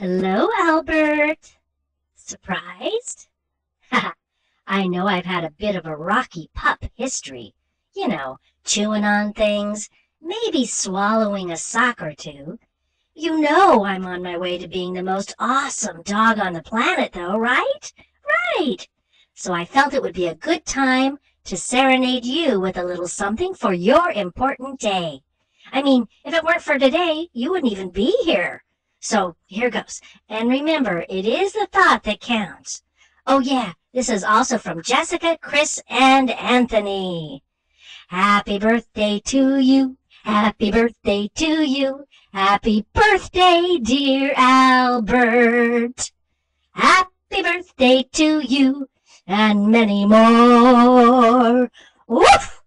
Hello, Albert. Surprised? Ha! I know I've had a bit of a rocky pup history. You know, chewing on things, maybe swallowing a sock or two. You know I'm on my way to being the most awesome dog on the planet, though, right? Right! So I felt it would be a good time to serenade you with a little something for your important day. I mean, if it weren't for today, you wouldn't even be here. So here goes. And remember, it is the thought that counts. Oh, yeah, this is also from Jessica, Chris, and Anthony. Happy birthday to you. Happy birthday to you. Happy birthday, dear Albert. Happy birthday to you and many more. Woof!